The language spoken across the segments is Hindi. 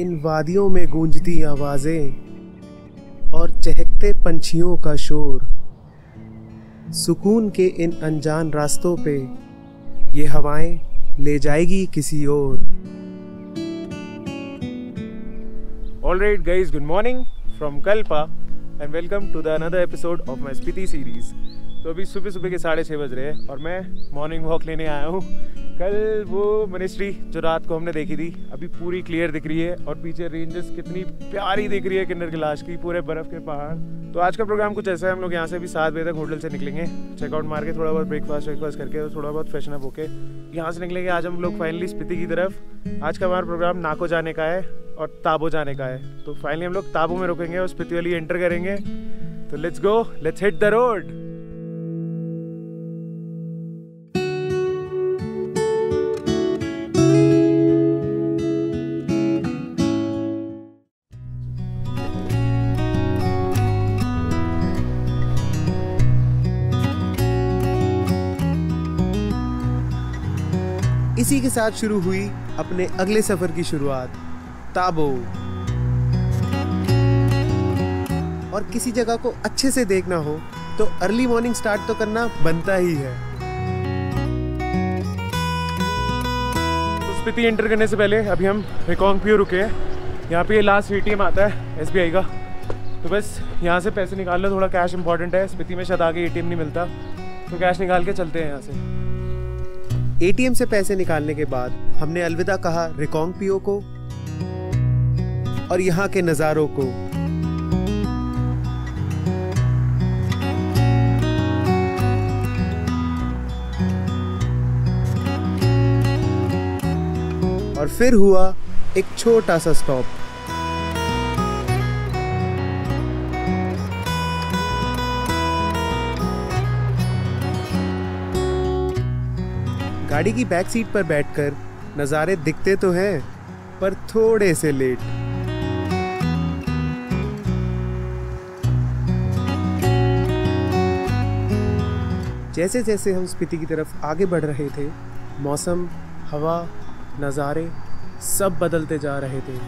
इन वादियों में गूंजती आवाज़ें और चहकते पंछियों का शोर। सुकून के इन अनजान रास्तों पे ये हवाएँ ले जाएगी किसी और। Right, guys, good morning from Kalpa and welcome to the another episode of my Spiti series. तो अभी सुबह सुबह के साढ़े छः बज रहे हैं और मैं मॉर्निंग वॉक लेने आया हूँ। कल वो मिनिस्ट्री जो रात को हमने देखी थी, अभी पूरी क्लियर दिख रही है और पीछे रेंजेस कितनी प्यारी दिख रही है किन्नर गिलास की, पूरे बर्फ़ के पहाड़। तो आज का प्रोग्राम कुछ ऐसा है, हम लोग यहाँ से भी सात बजे तक होटल से निकलेंगे। चेकआउट मार के थोड़ा बहुत ब्रेकफास्ट वेकफास्ट करके और थोड़ा बहुत फ्रेशन अप होके यहाँ से निकलेंगे। आज हम लोग फाइनली स्पीति की तरफ़। आज का हमारा प्रोग्राम नाको जाने का है और ताबो जाने का है। तो फाइनली हम लोग ताबो में रुकेंगे और स्पीति वाली एंटर करेंगे। तो let's go let's hit the road इसी के साथ शुरू हुई अपने अगले सफ़र की शुरुआत, ताबो। और किसी जगह को अच्छे से देखना हो तो अर्ली मॉर्निंग स्टार्ट तो करना बनता ही है। तो स्पीति एंटर करने से पहले अभी हम रिकॉन्ग प्यू रुके हैं। यहाँ पे ये लास्ट एटीएम आता है एसबीआई का। तो बस यहाँ से पैसे निकाल लो थोड़ा कैश इंपॉर्टेंट है। स्पीति में शायद आगे एटीएम नहीं मिलता। तो कैश निकाल के चलते हैं यहाँ से। एटीएम से पैसे निकालने के बाद हमने अलविदा कहा रिकॉन्ग पियो को और यहाँ के नज़ारों को। और फिर हुआ एक छोटा सा स्टॉप गाड़ी की बैक सीट पर बैठकर नज़ारे दिखते तो हैं, पर थोड़े से लेट जैसे जैसे हम स्पीति की तरफ़ आगे बढ़ रहे थे, मौसम, हवा, नज़ारे, सब बदलते जा रहे थे।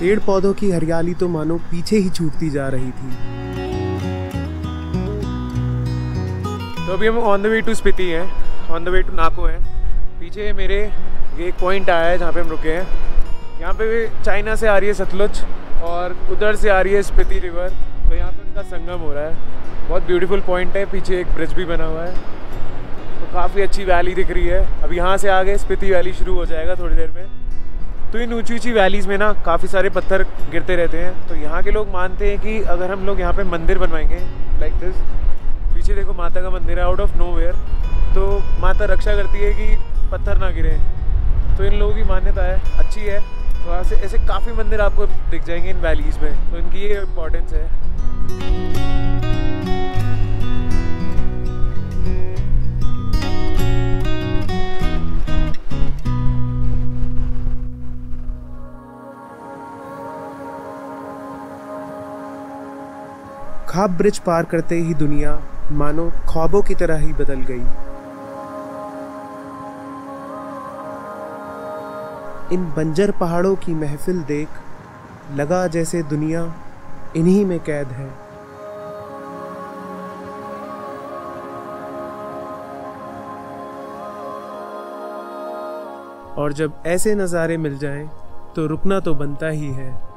पेड़ पौधों की हरियाली तो मानो पीछे ही छूटती जा रही थी। तो अभी हम on the way to Spiti हैं। On the way to Nako है। पीछे मेरे ये एक पॉइंट आया है जहाँ पे हम रुके हैं। यहाँ पे चाइना से आ रही है सतलुज और उधर से आ रही है स्पिति रिवर तो यहाँ पे उनका संगम हो रहा है। बहुत ब्यूटीफुल पॉइंट है। पीछे एक ब्रिज भी बना हुआ है। तो काफ़ी अच्छी वैली दिख रही है। अब यहाँ से आगे स्पिति वैली शुरू हो जाएगा थोड़ी देर में। तो इन ऊँची ऊँची वैलीज़ में ना काफ़ी सारे पत्थर गिरते रहते हैं। तो यहाँ के लोग मानते हैं कि अगर हम लोग यहाँ पे मंदिर बनवाएँगे लाइक दिस पीछे देखो माता का मंदिर है आउट ऑफ़ नो वेयर तो माता रक्षा करती है कि पत्थर ना गिरे। तो इन लोगों की मान्यता है, अच्छी है। तो ऐसे ऐसे काफ़ी मंदिर आपको दिख जाएँगे इन वैलीज़ में। तो इनकी ये इम्पोर्टेंस है। खाब ब्रिज पार करते ही दुनिया मानो ख्वाबों की तरह ही बदल गई। इन बंजर पहाड़ों की महफिल देख लगा जैसे दुनिया इन्हीं में कैद है। और जब ऐसे नज़ारे मिल जाएँ तो रुकना तो बनता ही है।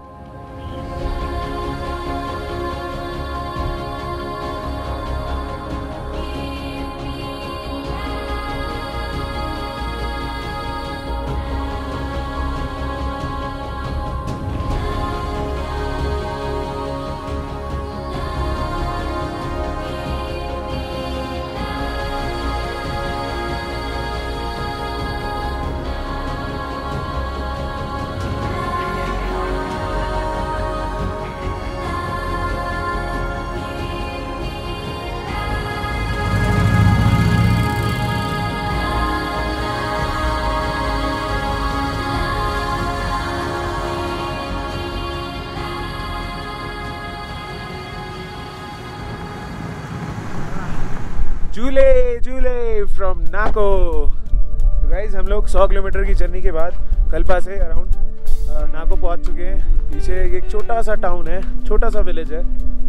झूले झूले फ्रॉम नाको। तो गाइज़ हम लोग 100 किलोमीटर की जर्नी के बाद कल्पा से अराउंड नाको पहुँच चुके हैं। पीछे एक छोटा सा टाउन है, छोटा सा विलेज है।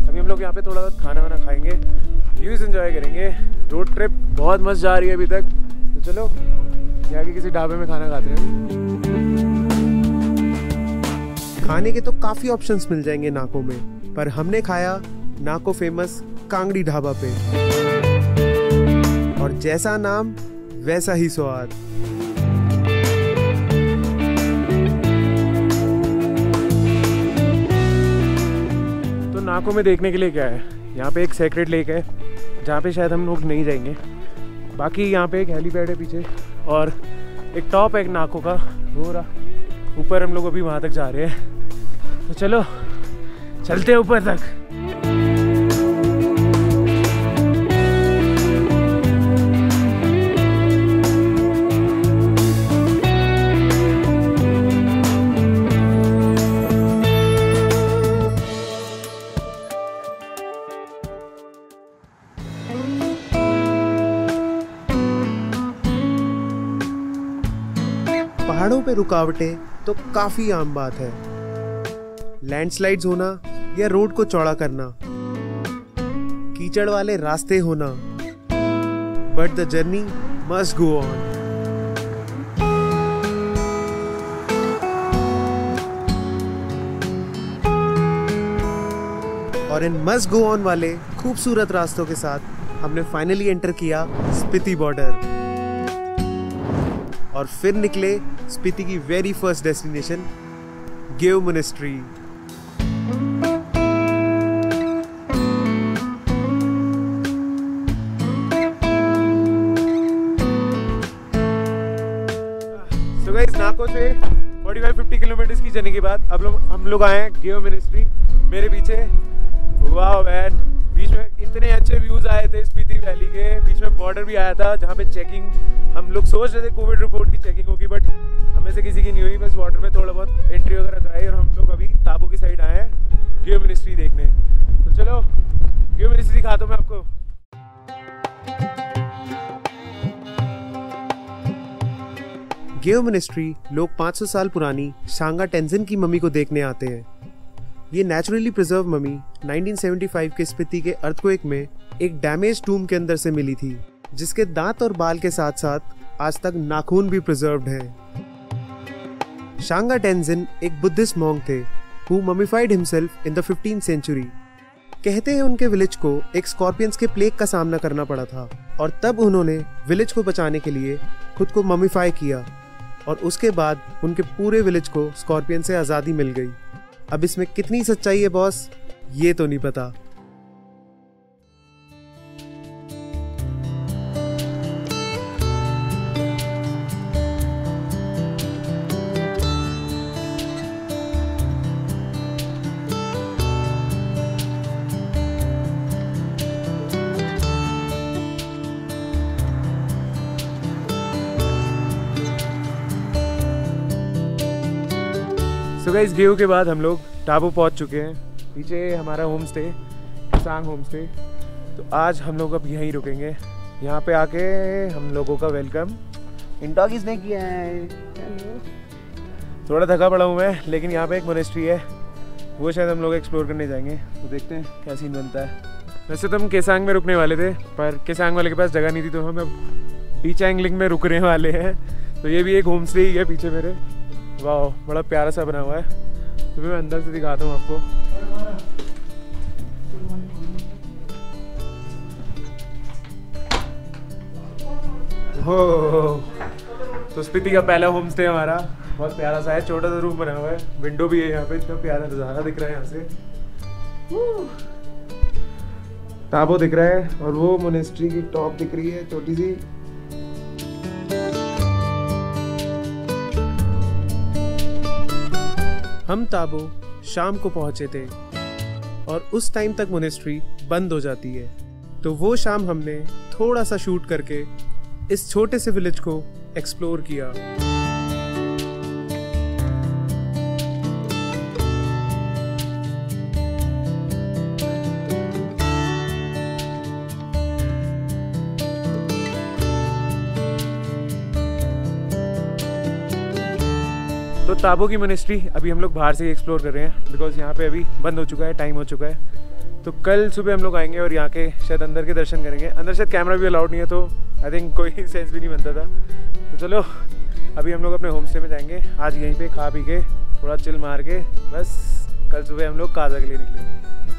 अभी हम लोग यहाँ पे थोड़ा बहुत खाना वाना खाएँगे व्यूज़ इन्जॉय करेंगे। रोड ट्रिप बहुत मस्त जा रही है अभी तक। तो चलो यहाँ के किसी ढाबे में खाना खाते हैं। खाने के तो काफ़ी ऑप्शंस मिल जाएँगे नाको में, पर हमने खाया नाको फ़ेमस कांगड़ी ढाबा पे। जैसा नाम, वैसा ही स्वाद। तो नाको में देखने के लिए क्या है? यहाँ पे एक सेक्रेट लेक है, जहाँ पे शायद हम लोग नहीं जाएँगे। बाकी यहाँ पे एक हेलीपैड है पीछे, और एक टॉप है एक नाको का। वो रहा, ऊपर हम लोग अभी वहाँ तक जा रहे हैं। तो चलो, चलते हैं ऊपर तक। पहाड़ों पे रुकावटें तो काफ़ी आम बात है। लैंडस्लाइड्स होना या रोड को चौड़ा करना। कीचड़ वाले रास्ते होना। But the journey must go on और इन मस्ट गो ऑन वाले खूबसूरत रास्तों के साथ हमने फाइनली एंटर किया स्पिति बॉर्डर और फिर निकले स्पीति की very first destination Gue monastery Nako से 45-50 किलोमीटर की जर्नी के बाद अब लोग, हम लोग आए हैं गेव मिनिस्ट्री मेरे पीछे। वाह मैन बीच में इतने अच्छे व्यूज़ आए थे स्पीति वैली के। बीच में बॉर्डर भी आया था जहाँ पे चेकिंग हम लोग सोच रहे थे कोविड रिपोर्ट की चेकिंग होगी बट हमें से किसी की नहीं हुई। बस बॉर्डर में थोड़ा बहुत एंट्री वगैरह कराई और हम लोग अभी ताबू की साइड आए हैं गेव मिनिस्ट्री देखने। तो चलो गेव मिनिस्ट्री दिखाता हूँ मैं आपको। गेव मिनिस्ट्री लोग 500 साल पुरानी शांगा टेंजिन की मम्मी को देखने आते हैं। ये नेचुरली प्रिजर्व मम्मी 1975 के स्पीति के अर्थक्वेक में एक डैमेज टूम के अंदर से मिली थी। जिसके दांत और बाल के साथ साथ आज तक नाखून भी प्रिजर्व्ड हैं। शांगा टेंजिन एक बुद्धिस्ट मॉन्ग थे who mummified himself in the 15th century कहते हैं उनके विलेज को एक स्कॉर्पियंस के प्लेग का सामना करना पड़ा था, और तब उन्होंने विलेज को बचाने के लिए खुद को ममिफाई किया, और उसके बाद उनके पूरे विलेज को स्कॉर्पियन से आज़ादी मिल गई। अब इसमें कितनी सच्चाई है बॉस ये तो नहीं पता। गाइस गेहूँ के बाद हम लोग टाबू पहुँच चुके हैं। पीछे हमारा home stay Kisang home stay तो आज हम लोग अब यहीं रुकेंगे। यहाँ पे आके हम लोगों का वेलकम डॉगीज ने किया है। थोड़ा थका पड़ा हूँ मैं, लेकिन यहाँ पे एक मोनेस्ट्री है। वो शायद हम लोग एक्सप्लोर करने जाएँगे। तो देखते हैं क्या सीन बनता है। वैसे तो हम केसांग में रुकने वाले थे, पर केसांग वाले के पास जगह नहीं थी तो हम अब डी चैंगलिंग में रुकने वाले हैं। तो ये भी एक होम स्टे ही है पीछे मेरे। वाह बड़ा प्यारा सा बना हुआ है। तो मैं अंदर से दिखाता हूँ आपको। हो तो स्पीति का पहला होम स्टे हमारा। बहुत प्यारा सा है, छोटा सा रूम बना हुआ है। विंडो भी है यहाँ पे, इतना प्यारा नज़ारा दिख रहा है यहाँ से। ताबो दिख रहा है और वो मोनेस्ट्री की टॉप दिख रही है, छोटी सी। हम ताबो शाम को पहुँचे थे और उस टाइम तक मोनेस्ट्री बंद हो जाती है। तो वो शाम हमने थोड़ा सा शूट करके इस छोटे से विलेज को एक्सप्लोर किया। तो ताबो की मिनिस्ट्री अभी हम लोग बाहर से ही एक्सप्लोर कर रहे हैं बिकॉज़ यहाँ पे अभी बंद हो चुका है टाइम हो चुका है। तो कल सुबह हम लोग आएँगे और यहाँ के शायद अंदर के दर्शन करेंगे। अंदर शायद कैमरा भी अलाउड नहीं है तो आई थिंक कोई सेंस भी नहीं बनता था। तो चलो, अभी हम लोग अपने होम स्टे में जाएँगे। आज यहीं पे खा पी के, थोड़ा चिल मार के, बस, कल सुबह हम लोग काजा के लिए निकलेंगे